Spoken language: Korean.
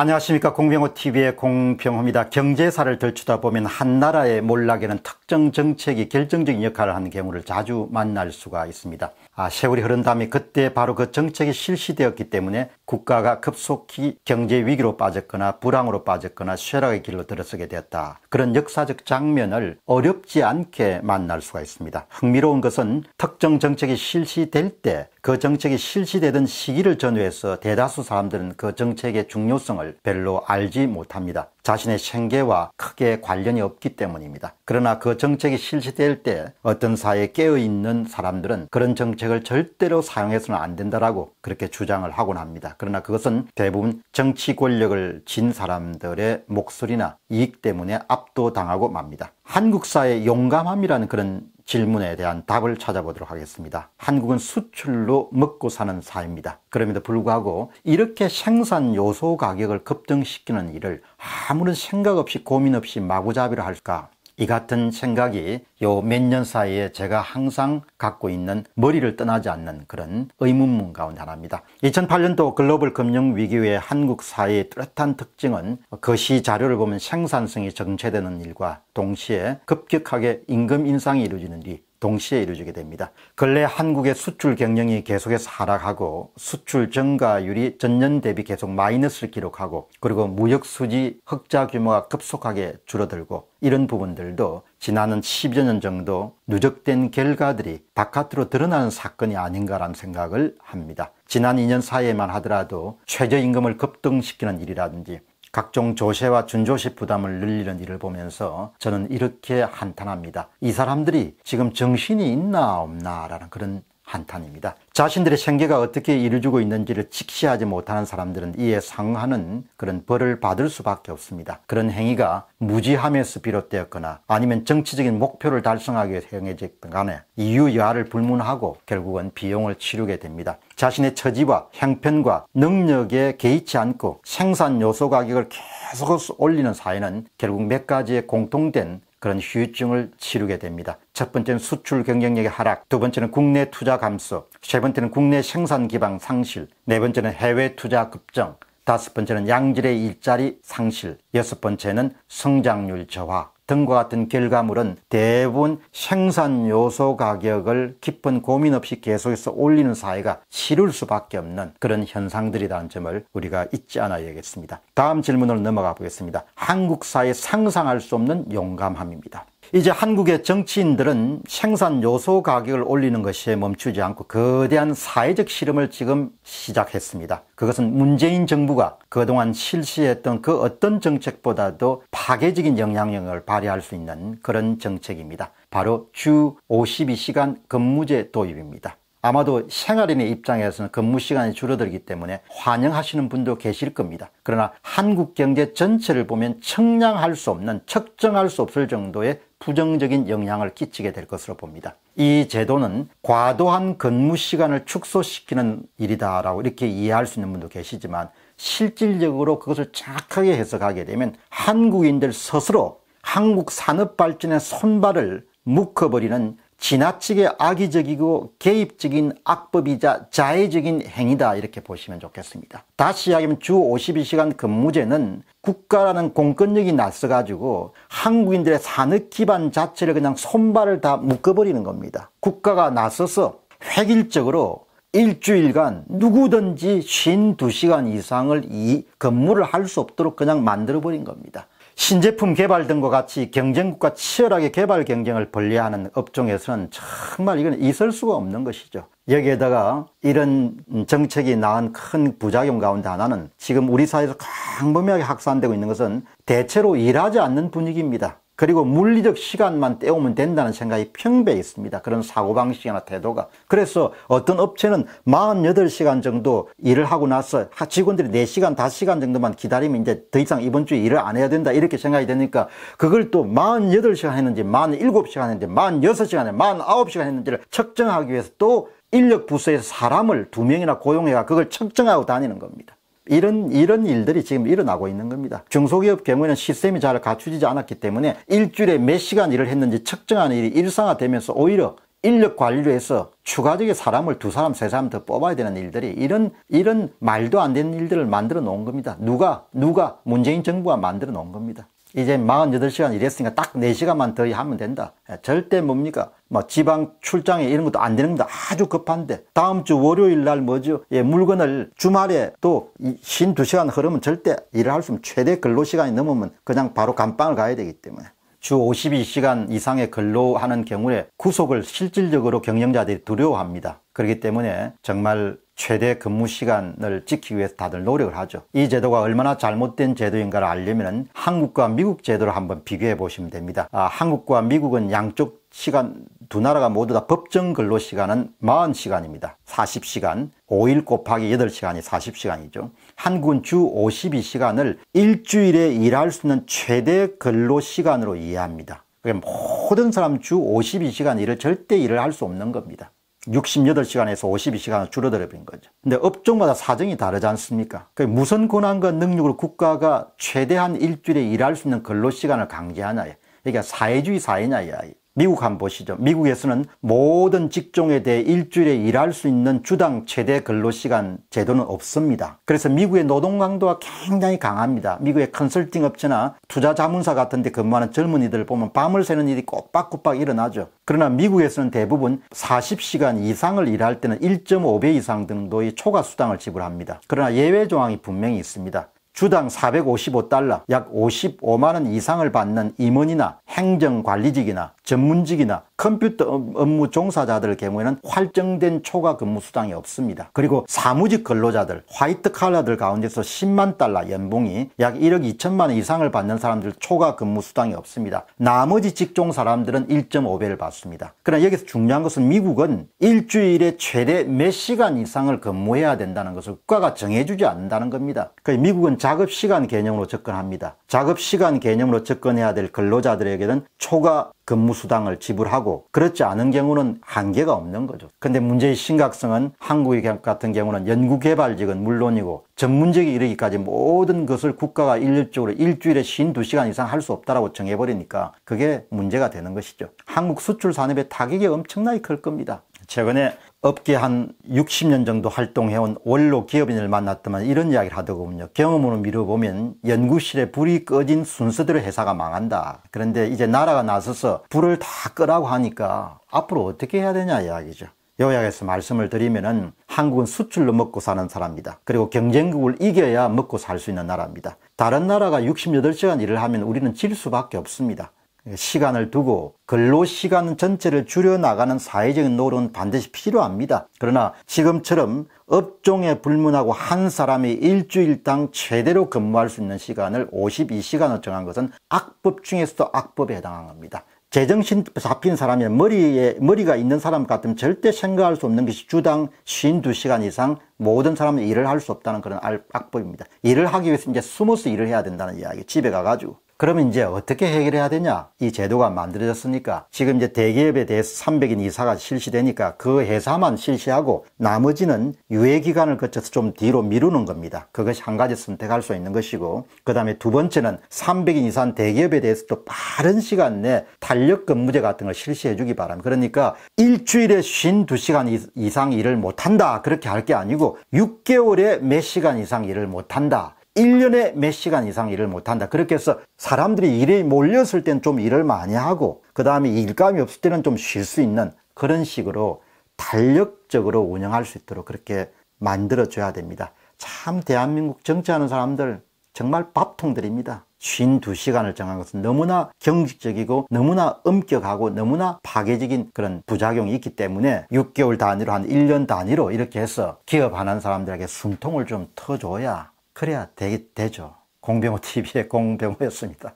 안녕하십니까 공병호TV의 공병호입니다. 경제사를 들추다 보면 한 나라의 몰락에는 특정 정책이 결정적인 역할을 하는 경우를 자주 만날 수가 있습니다. 아, 세월이 흐른 다음에 그때 바로 그 정책이 실시되었기 때문에 국가가 급속히 경제 위기로 빠졌거나 불황으로 빠졌거나 쇠락의 길로 들어서게 되었다. 그런 역사적 장면을 어렵지 않게 만날 수가 있습니다. 흥미로운 것은 특정 정책이 실시될 때그 정책이 실시되던 시기를 전후해서 대다수 사람들은 그 정책의 중요성을 별로 알지 못합니다. 자신의 생계와 크게 관련이 없기 때문입니다. 그러나 그 정책이 실시될 때 어떤 사회에 깨어있는 사람들은 그런 정책을 절대로 사용해서는 안 된다라고 그렇게 주장을 하곤 합니다. 그러나 그것은 대부분 정치 권력을 진 사람들의 목소리나 이익 때문에 압도당하고 맙니다. 한국사의 용감함이라는 그런 질문에 대한 답을 찾아보도록 하겠습니다. 한국은 수출로 먹고 사는 사회입니다. 그럼에도 불구하고 이렇게 생산 요소 가격을 급등시키는 일을 아무런 생각 없이 고민 없이 마구잡이로 할까? 이 같은 생각이 요 몇 년 사이에 제가 항상 갖고 있는 머리를 떠나지 않는 그런 의문문 가운데 하나입니다. 2008년도 글로벌 금융 위기 후에 한국 사회의 뚜렷한 특징은 거시 자료를 보면 생산성이 정체되는 일과 동시에 급격하게 임금 인상이 이루어지는 일 동시에 이루어지게 됩니다. 근래 한국의 수출 경영이 계속해서 하락하고 수출 증가율이 전년 대비 계속 마이너스를 기록하고 그리고 무역 수지 흑자 규모가 급속하게 줄어들고 이런 부분들도 지나는 10여 년 정도 누적된 결과들이 바깥으로 드러나는 사건이 아닌가라는 생각을 합니다. 지난 2년 사이에만 하더라도 최저임금을 급등시키는 일이라든지 각종 조세와 준조세 부담을 늘리는 일을 보면서 저는 이렇게 한탄합니다. 이 사람들이 지금 정신이 있나 없나 라는 그런 한탄입니다. 자신들의 생계가 어떻게 이루어지고 있는지를 직시하지 못하는 사람들은 이에 상하는 그런 벌을 받을 수밖에 없습니다. 그런 행위가 무지함에서 비롯되었거나 아니면 정치적인 목표를 달성하기 위해 행해졌든 간에 이유 여하를 불문하고 결국은 비용을 치르게 됩니다. 자신의 처지와 형편과 능력에 개의치 않고 생산 요소 가격을 계속 올리는 사회는 결국 몇 가지의 공통된 그런 후유증을 치르게 됩니다. 첫 번째는 수출 경쟁력의 하락, 두 번째는 국내 투자 감소, 세 번째는 국내 생산 기반 상실, 네 번째는 해외 투자 급증, 다섯 번째는 양질의 일자리 상실, 여섯 번째는 성장률 저하, 등과 같은 결과물은 대부분 생산 요소 가격을 깊은 고민 없이 계속해서 올리는 사회가 치를 수밖에 없는 그런 현상들이라는 점을 우리가 잊지 않아야겠습니다. 다음 질문으로 넘어가 보겠습니다. 한국 사회 상상할 수 없는 용감함입니다. 이제 한국의 정치인들은 생산 요소 가격을 올리는 것에 멈추지 않고 거대한 사회적 실험을 지금 시작했습니다. 그것은 문재인 정부가 그동안 실시했던 그 어떤 정책보다도 파괴적인 영향력을 발휘할 수 있는 그런 정책입니다. 바로 주 52시간 근무제 도입입니다. 아마도 생활인의 입장에서는 근무 시간이 줄어들기 때문에 환영하시는 분도 계실 겁니다. 그러나 한국 경제 전체를 보면 청량할 수 없는 측정할 수 없을 정도의 부정적인 영향을 끼치게 될 것으로 봅니다. 이 제도는 과도한 근무 시간을 축소시키는 일이다라고 이렇게 이해할 수 있는 분도 계시지만 실질적으로 그것을 정확하게 해석하게 되면 한국인들 스스로 한국 산업 발전의 손발을 묶어버리는 지나치게 악의적이고 개입적인 악법이자 자해적인 행위다 이렇게 보시면 좋겠습니다. 다시 이야기하면 주 52시간 근무제는 국가라는 공권력이 나서가지고 한국인들의 산업 기반 자체를 그냥 손발을 다 묶어버리는 겁니다. 국가가 나서서 획일적으로 일주일간 누구든지 52시간 이상을 이 근무를 할 수 없도록 그냥 만들어버린 겁니다. 신제품 개발 등과 같이 경쟁국과 치열하게 개발 경쟁을 벌리하는 업종에서는 정말 이건 있을 수가 없는 것이죠. 여기에다가 이런 정책이 낳은 큰 부작용 가운데 하나는 지금 우리 사회에서 광범위하게 확산되고 있는 것은 대체로 일하지 않는 분위기입니다. 그리고 물리적 시간만 때우면 된다는 생각이 평배에 있습니다. 그런 사고방식이나 태도가. 그래서 어떤 업체는 48시간 정도 일을 하고 나서 직원들이 4시간, 5시간 정도만 기다리면 이제 더 이상 이번 주에 일을 안 해야 된다. 이렇게 생각이 되니까 그걸 또 48시간 했는지, 47시간 했는지, 46시간, 49시간 했는지를 측정하기 위해서 또 인력 부서에서 사람을 두 명이나 고용해가 그걸 측정하고 다니는 겁니다. 이런 이런 일들이 지금 일어나고 있는 겁니다. 중소기업 경우에는 시스템이 잘 갖추지지 않았기 때문에 일주일에 몇 시간 일을 했는지 측정하는 일이 일상화되면서 오히려 인력 관리로 해서 추가적인 사람을 두 사람, 세 사람 더 뽑아야 되는 일들이 이런, 이런 말도 안 되는 일들을 만들어 놓은 겁니다. 누가, 누가 문재인 정부가 만들어 놓은 겁니다. 이제 48시간 일했으니까 딱 4시간만 더 하면 된다. 예, 절대 뭡니까? 뭐 지방 출장에 이런 것도 안 되는 겁니다. 아주 급한데. 다음 주 월요일 날 뭐죠? 예, 물건을 주말에 또 52시간 흐르면 절대 일을 할 수 없는 최대 근로시간이 넘으면 그냥 바로 감방을 가야 되기 때문에. 주 52시간 이상의 근로하는 경우에 구속을 실질적으로 경영자들이 두려워합니다. 그렇기 때문에 정말 최대 근무 시간을 지키기 위해서 다들 노력을 하죠. 이 제도가 얼마나 잘못된 제도인가를 알려면 한국과 미국 제도를 한번 비교해 보시면 됩니다. 아, 한국과 미국은 양쪽 시간 두 나라가 모두 다 법정 근로 시간은 40시간입니다. 40시간, 5일 곱하기 8시간이 40시간이죠. 한국은 주 52시간을 일주일에 일할 수 있는 최대 근로 시간으로 이해합니다. 모든 사람 주 52시간 일을 절대 일을 할 수 없는 겁니다. 68시간에서 52시간을 줄어들어 버린 거죠. 근데 업종마다 사정이 다르지 않습니까? 그 무슨 권한과 능력으로 국가가 최대한 일주일에 일할 수 있는 근로 시간을 강제하나요? 그러니까 사회주의 사회냐, 이 미국 한번 보시죠. 미국에서는 모든 직종에 대해 일주일에 일할 수 있는 주당 최대 근로시간 제도는 없습니다. 그래서 미국의 노동 강도가 굉장히 강합니다. 미국의 컨설팅 업체나 투자 자문사 같은 데 근무하는 젊은이들 을 보면 밤을 새는 일이 꼬박꼬박 일어나죠. 그러나 미국에서는 대부분 40시간 이상을 일할 때는 1.5배 이상 정도의 초과 수당을 지불합니다. 그러나 예외 조항이 분명히 있습니다. 주당 455달러, 약 55만원 이상을 받는 임원이나 행정관리직이나 전문직이나 컴퓨터 업무 종사자들 경우에는 활정된 초과 근무 수당이 없습니다. 그리고 사무직 근로자들, 화이트 칼라들 가운데서 10만 달러 연봉이 약 1억 2천만 원 이상을 받는 사람들 초과 근무 수당이 없습니다. 나머지 직종 사람들은 1.5배를 받습니다. 그러나 여기서 중요한 것은 미국은 일주일에 최대 몇 시간 이상을 근무해야 된다는 것을 국가가 정해주지 않는다는 겁니다. 그 미국은 작업 시간 개념으로 접근합니다. 작업 시간 개념으로 접근해야 될 근로자들에게는 초과 근무수당을 지불하고 그렇지 않은 경우는 한계가 없는 거죠. 근데 문제의 심각성은 한국의 같은 경우는 연구개발직은 물론이고 전문직이 이르기까지 모든 것을 국가가 일률적으로 일주일에 52시간 이상 할 수 없다라고 정해버리니까 그게 문제가 되는 것이죠. 한국 수출 산업의 타격이 엄청나게 클 겁니다. 최근에 업계 한 60년 정도 활동해온 원로 기업인을 만났더만 이런 이야기를 하더군요. 경험으로 미뤄보면 연구실에 불이 꺼진 순서대로 회사가 망한다. 그런데 이제 나라가 나서서 불을 다 끄라고 하니까 앞으로 어떻게 해야 되냐 이야기죠. 요약해서 말씀을 드리면은 한국은 수출로 먹고 사는 사람입니다. 그리고 경쟁국을 이겨야 먹고 살 수 있는 나라입니다. 다른 나라가 68시간 일을 하면 우리는 질 수밖에 없습니다. 시간을 두고 근로 시간 전체를 줄여나가는 사회적인 노력은 반드시 필요합니다. 그러나 지금처럼 업종에 불문하고 한 사람이 일주일당 최대로 근무할 수 있는 시간을 52시간을 정한 것은 악법 중에서도 악법에 해당한 겁니다. 제정신 잡힌 사람이 머리에, 머리가 있는 사람 같으면 절대 생각할 수 없는 것이 주당 52시간 이상 모든 사람은 일을 할 수 없다는 그런 악법입니다. 일을 하기 위해서 이제 숨어서 일을 해야 된다는 이야기. 집에 가가지고. 그러면 이제 어떻게 해결해야 되냐? 이 제도가 만들어졌으니까 지금 이제 대기업에 대해서 300인 이사가 실시되니까 그 회사만 실시하고 나머지는 유예 기간을 거쳐서 좀 뒤로 미루는 겁니다. 그것이 한 가지 선택할 수 있는 것이고 그 다음에 두 번째는 300인 이상 대기업에 대해서도 빠른 시간 내 탄력 근무제 같은 걸 실시해 주기 바랍니다. 그러니까 일주일에 52시간 이상 일을 못한다 그렇게 할 게 아니고 6개월에 몇 시간 이상 일을 못한다. 1년에 몇 시간 이상 일을 못한다. 그렇게 해서 사람들이 일에 몰렸을 땐좀 일을 많이 하고 그 다음에 일감이 없을 때는 좀 쉴 수 있는 그런 식으로 탄력적으로 운영할 수 있도록 그렇게 만들어줘야 됩니다. 참 대한민국 정치하는 사람들 정말 밥통들입니다. 52시간을 정한 것은 너무나 경직적이고 너무나 엄격하고 너무나 파괴적인 그런 부작용이 있기 때문에 6개월 단위로 한 1년 단위로 이렇게 해서 기업 하는 사람들에게 숨통을 좀 터줘야 그래야 되, 되죠. 공병호 TV의 공병호였습니다.